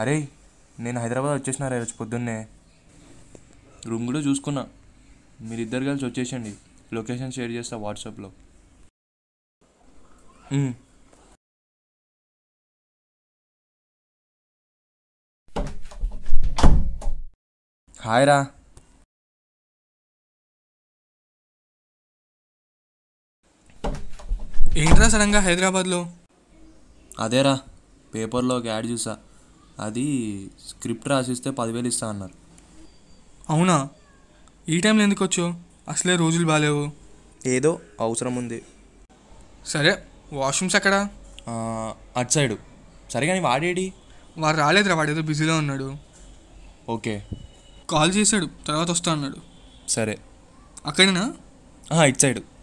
అరే నేను హైదరాబాద్ వచ్చేసినారా ఈరోజు పొద్దున్నే? రూమ్ కూడా చూసుకున్నా. మీరిద్దరు కలిసి వచ్చేసండి. లొకేషన్ షేర్ చేస్తా వాట్సాప్లో. హాయ్ రా. ఏంట్రా సడన్గా హైదరాబాద్లో? అదేరా పేపర్లో ఒక యాడ్ చూసా. అది స్క్రిప్ట్ రాసిస్తే పదివేలు ఇస్తా అన్నారు. అవునా? ఈ టైంలో ఎందుకు వచ్చావు? అసలే రోజులు బాగాలేవు ఏదో అవసరం ఉంది. సరే వాష్రూమ్స్ ఎక్కడా? ఆ, అటు సైడు. సరే కానీ వాడేడి? వాడు రాలేదురా వాడు ఏదో బిజీలో ఉన్నాడు. ఓకే. కాల్ చేశాడు తర్వాత వస్తా అన్నాడు. సరే. అక్కడేనా? ఇటు సైడు.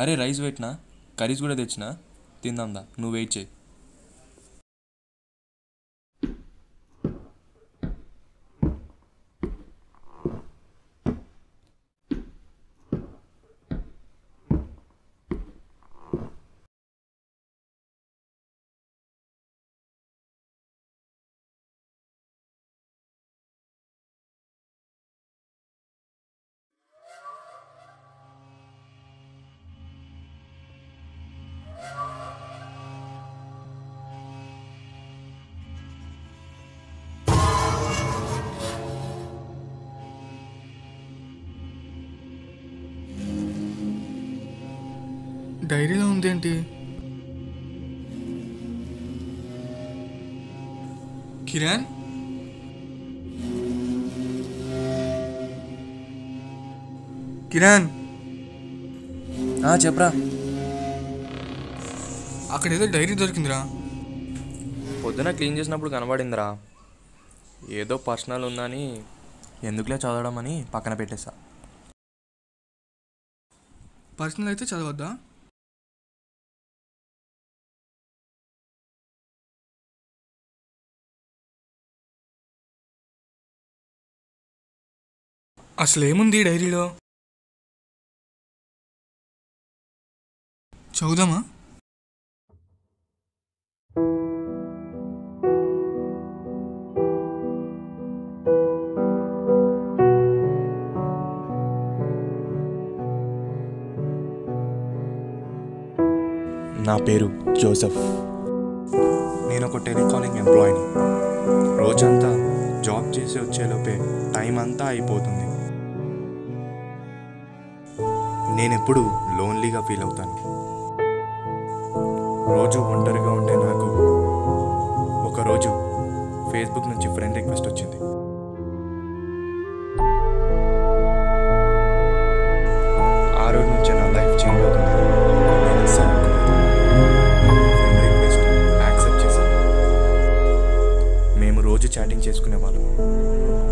అరే రైస్ పెట్టినా కర్రీస్ కూడా తెచ్చినా తిందాందా నువ్వు వెయిట్ చేయి. డైరీలో ఉందేంటి? కిరణ్? కిరణ్? ఆ, చెప్పరా. అక్కడ ఏదో డైరీ దొరికిందిరా. పొద్దున క్లీన్ చేసినప్పుడు కనబడిందిరా. ఏదో పర్సనల్ ఉందని ఎందుకులే చదవడం అని పక్కన పెట్టేసా పర్సనల్ అయితే చదవద్దా? అసలు ఏముంది ఈ డైరీలో? చదువుదామా? నా పేరు జోసెఫ్. నేను ఒక టెలికాలింగ్ ఎంప్లాయీని. రోజంతా జాబ్ చేసి వచ్చేలోపే టైం అంతా అయిపోతుంది. నేనెప్పుడు లోన్లీగా ఫీల్ అవుతాను. రోజు ఒంటరిగా ఉండే నాకు ఒకరోజు ఫేస్బుక్ నుంచి ఫ్రెండ్ రిక్వెస్ట్ వచ్చింది. ఆ రోజు నుంచి నా లైఫ్ చేంజ్ అవుతుంది. నేను అస్సలు ఫ్రెండ్ రిక్వెస్ట్ యాక్సెప్ట్ చేశాను. మేము రోజు చాటింగ్ చేసుకునే వాళ్ళం.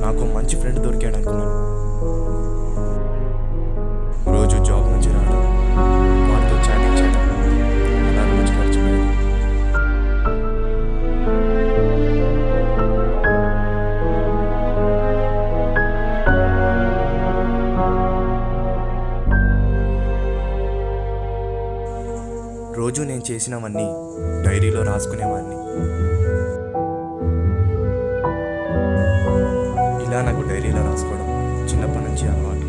నాకు మంచి ఫ్రెండ్ దొరికాడు అనుకున్నాను. చేసినవన్నీ డైరీలో రాసుకునేవాడిని ఇలా నాకు డైరీలో రాసుకోవడం చిన్నప్పటి నుంచి అలవాటు.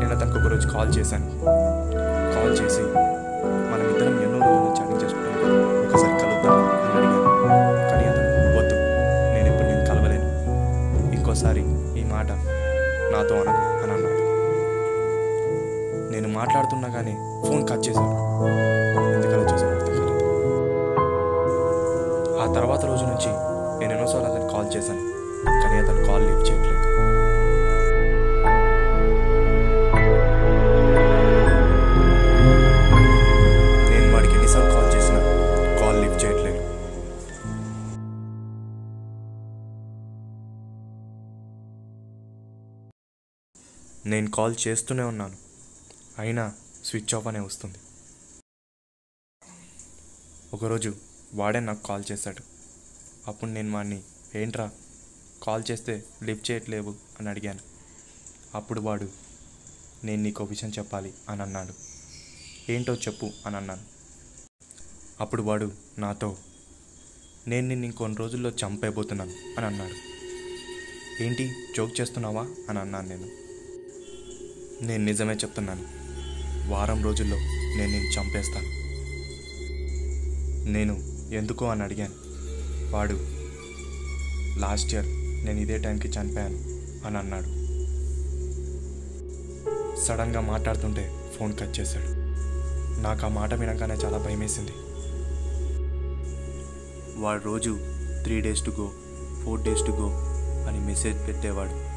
నేను అతనికి ఒకరోజు కాల్ చేశాను. కాల్ చేసి మాట్లాడుతున్నా కానీ ఫోన్ కట్ చేశాను. ఎందుకలా చేశాను అర్థం కాలేదు. ఆ తర్వాత రోజు నుంచి నేను ఎన్నోసార్లు అతను కాల్ చేశాను. కానీ అతను కాల్ లిఫ్ట్ చేయట్లేదు. నేను వాడికి ఎన్నిసార్లు కాల్ చేసినా కాల్ లిఫ్ట్ చేయట్లేదు. నేను కాల్ చేస్తూనే ఉన్నాను. అయినా స్విచ్ ఆఫ్ అనే వస్తుంది. ఒకరోజు వాడే నాకు కాల్ చేశాడు. అప్పుడు నేను వాడిని ఏంట్రా కాల్ చేస్తే లిఫ్ట్ చేయట్లేవు అని అడిగాను. అప్పుడు వాడు నేను నీకు ఒక విషయం చెప్పాలి అని అన్నాడు. ఏంటో చెప్పు అని అన్నాను. అప్పుడు వాడు నాతో నేను నిన్ను ఇంకొన్ని రోజుల్లో చంపైపోతున్నాను అని అన్నాడు. ఏంటి జోక్ చేస్తున్నావా అని అన్నాను నేను. నేను నిజమే చెప్తున్నాను. వారం రోజుల్లో నేను నిన్ను చంపేస్తాను. నేను ఎందుకో అని అడిగాను. వాడు లాస్ట్ ఇయర్ నేను ఇదే టైంకి చనిపోయాను అని అన్నాడు. సడన్గా మాట్లాడుతుంటే ఫోన్ కట్ చేశాడు. నాకు ఆ మాట వినగానే చాలా భయమేసింది. వాడు రోజు three days to go four days to go అని మెసేజ్ పెట్టేవాడు.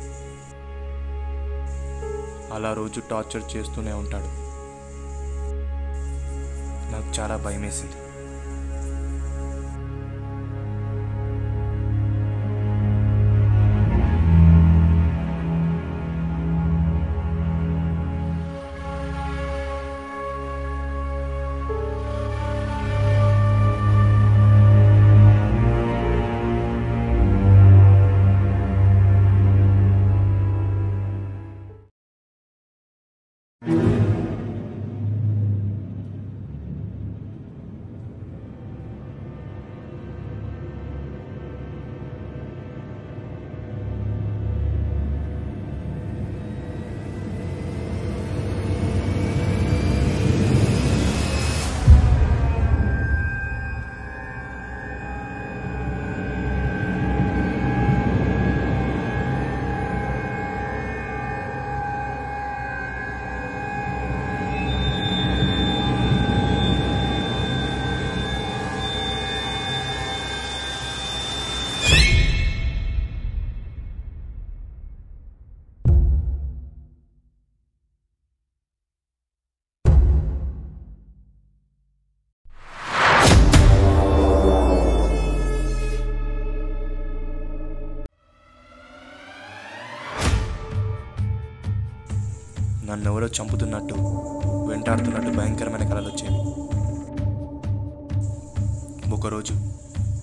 అలా రోజు టార్చర్ చేస్తూనే ఉంటాడు. చాలా భయమేసింది. నన్ను ఎవరో చంపుతున్నట్టు వెంటాడుతున్నట్టు భయంకరమైన కళలు వచ్చేవి ఒకరోజు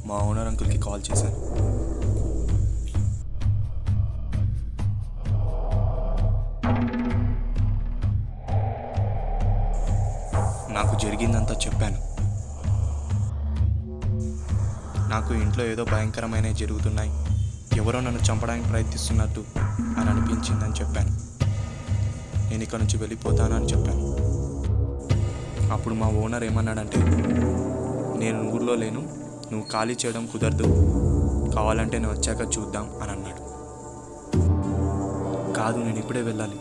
మా ఓనర్ అంకుల్కి కాల్ చేశాను. నాకు జరిగిందంతా చెప్పాను. నాకు ఇంట్లో ఏదో భయంకరమైనవి జరుగుతున్నాయి. ఎవరో నన్ను చంపడానికి ప్రయత్నిస్తున్నట్టు అని అనిపించిందని చెప్పాను. నేను ఇక్కడ నుంచి వెళ్ళిపోతానని చెప్పాను. అప్పుడు మా ఓనర్ ఏమన్నాడంటే నేను ఊర్లో లేను నువ్వు ఖాళీ చేయడం కుదరదు. కావాలంటే నేను వచ్చాక చూద్దాం అని అన్నాడు. కాదు నేను ఇప్పుడే వెళ్ళాలి.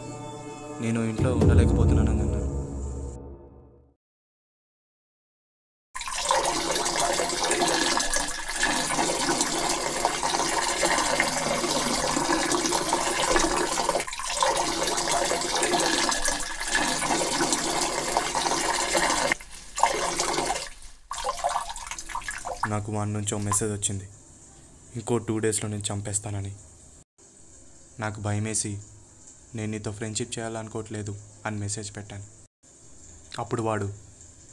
నేను ఇంట్లో ఉండలేకపోతున్నాను అన్నాను నాకు వాడి నుంచి ఒక మెసేజ్ వచ్చింది. ఇంకో టూ డేస్లో నేను చంపేస్తానని. నాకు భయమేసి నేను నీతో ఫ్రెండ్షిప్ చేయాలనుకోవట్లేదు అని మెసేజ్ పెట్టాను. అప్పుడు వాడు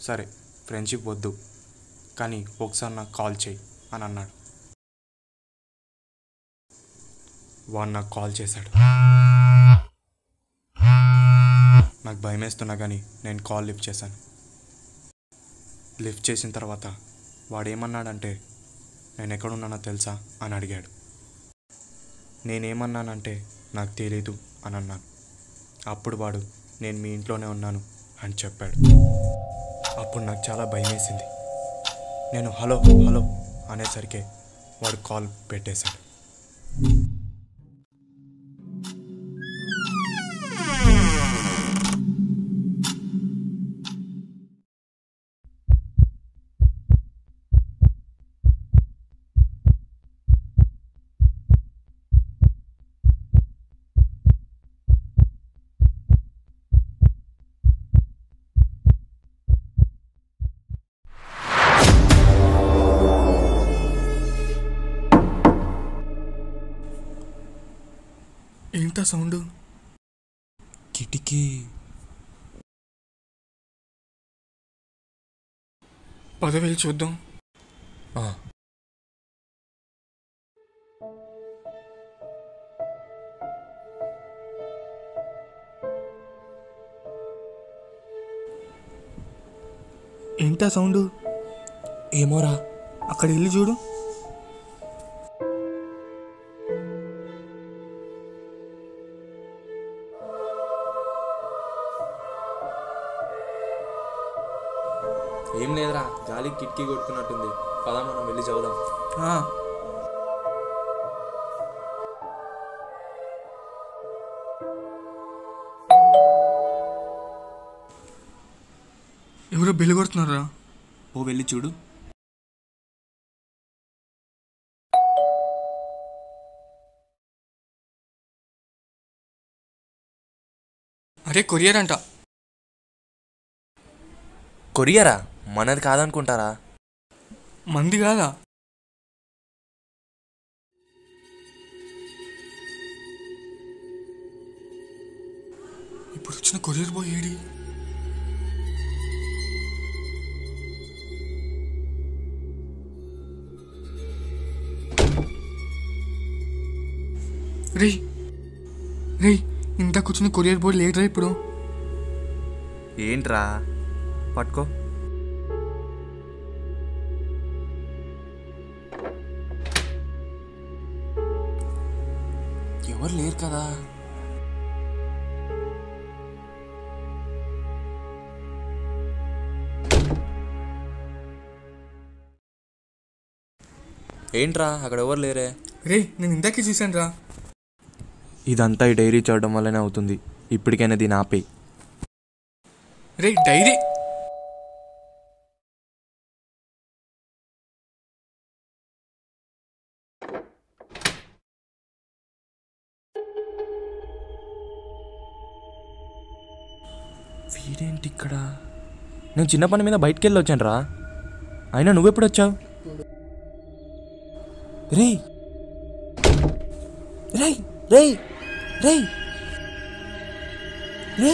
సరే ఫ్రెండ్షిప్ వద్దు కానీ ఒకసారి నాకు కాల్ చేయి అని అన్నాడు. వాడు నాకు కాల్ చేశాడు. నాకు భయమేస్తున్నా కానీ నేను కాల్ లిఫ్ట్ చేశాను. లిఫ్ట్ చేసిన తర్వాత వాడేమన్నాడంటే నేను ఎక్కడున్నానో తెలుసా? అని అడిగాడు. నేనేమన్నానంటే నాకు తెలీదు అని అన్నాను. అప్పుడు వాడు నేను మీ ఇంట్లోనే ఉన్నాను అని చెప్పాడు. అప్పుడు నాకు చాలా భయం వేసింది నేను హలో హలో అనేసరికి వాడు కాల్ పెట్టేశాడు. ఏంటా సౌండ్. కిటికీ. పద వెళ్ళి చూద్దాం. ఏంటా సౌండ్? ఏమోరా అక్కడ వెళ్ళి చూడు. కిటికీ కొట్టుకున్నట్టుంది. పదా మనం వెళ్ళి చదువుదాం. ఆ, ఎవరో బెల్లి కొడుతున్నారా? ఓ వెళ్ళి చూడు. అరే కొరియర్ అంట. కొరియరా? మనది కాదనుకుంటారా? మంది కాదా? ఇప్పుడు వచ్చిన కొరియర్ బాయ్ ఏడి? రే రే ఇంత కూర్చుని కొరియర్ బాయ్ లేట్రా ఇప్పుడు? ఏంట్రా? పట్టుకో. లేరు కదా. ఏంట్రా అక్కడ ఎవరు లేరే? రే నేను ఇందాకే చూశాను రా ఇదంతా ఈ డైరీ చదవడం వల్లనే అవుతుంది. ఇప్పటికైనా దీని ఆపే రే డైరీ. నేను చిన్న పని మీద బయటికి వెళ్ళి వచ్చాను రా అయినా నువ్వెప్పుడు వచ్చావు? రే రే రే రే రే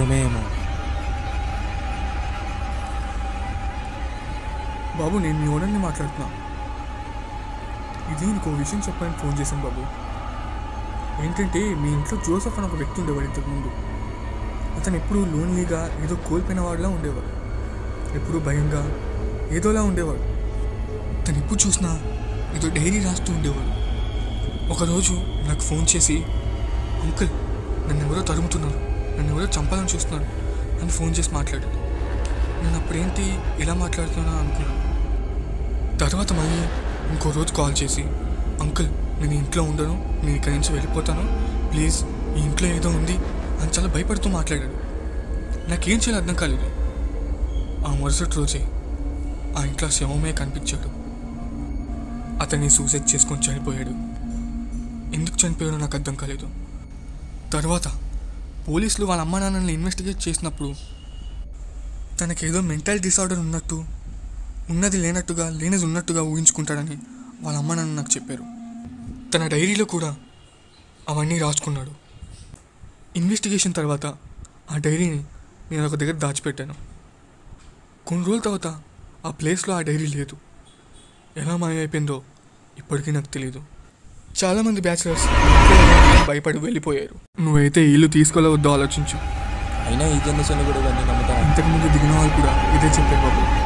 నిజమేమో. బాబు నేను మీ ఓనర్ని మాట్లాడుతున్నా. ఇది నీకు విషయం చెప్పని ఫోన్ చేశాను బాబు. ఏంటంటే మీ ఇంట్లో జోసఫ్ అని ఒక వ్యక్తి ఉండేవాడు ఇంతకుముందు అతను ఎప్పుడు లోన్లీగా ఏదో కోల్పోయిన వాడిలా ఉండేవాడు. ఎప్పుడు భయంగా ఏదోలా ఉండేవాడు. తను ఎప్పుడు చూసినా ఏదో డైరీ రాస్తూ ఉండేవాడు. ఒకరోజు నాకు ఫోన్ చేసి అంకుల్ నన్ను ఎవరో తరుముతున్నారు. నన్ను ఎవరో చంపాలని చూస్తున్నాడు అని ఫోన్ చేసి మాట్లాడాడు నేను అప్పుడేంటి ఇలా మాట్లాడుతున్నా అనుకున్నాను తర్వాత మళ్ళీ ఇంకో రోజు కాల్ చేసి అంకుల్ నేను ఇంట్లో ఉండను నేను ఇక్కడి నుంచి వెళ్ళిపోతాను ప్లీజ్ ఈ ఇంట్లో ఏదో ఉంది అని చాలా భయపడుతూ మాట్లాడాడు. నాకేం చేయాలో అర్థం కాలేదు. ఆ మరుసటి రోజే ఆ ఇంట్లో శవమే కనిపించాడు. అతన్ని సూసైడ్ చేసుకొని చనిపోయాడు. ఎందుకు చనిపోయాడో నాకు అర్థం కాలేదు. తర్వాత పోలీసులు వాళ్ళ అమ్మ నాన్నని ఇన్వెస్టిగేట్ చేసినప్పుడు తనకేదో మెంటల్ డిసార్డర్ ఉన్నట్టు ఉన్నది లేనట్టుగా లేనిది ఉన్నట్టుగా ఊహించుకుంటాడని వాళ్ళ అమ్మ నాన్న నాకు చెప్పారు. తన డైరీలో కూడా అవన్నీ రాసుకున్నాడు. ఇన్వెస్టిగేషన్ తర్వాత ఆ డైరీని నేను ఒక దగ్గర దాచిపెట్టాను. కొన్ని రోజుల తర్వాత ఆ ప్లేస్లో ఆ డైరీ లేదు. ఎలా మాయమైపోయిందో ఇప్పటికీ నాకు తెలియదు చాలామంది బ్యాచిలర్స్ భయపడి వెళ్ళిపోయారు. నువ్వైతే ఇల్లు తీసుకోలేవద్దో ఆలోచించు. అయినా ఈ జనరేషన్లో కూడా ఇవన్నీ నమ్ముతాను ఇంతకుముందు దిగిన వాళ్ళు కూడా ఇదే చెప్పారు బాబు.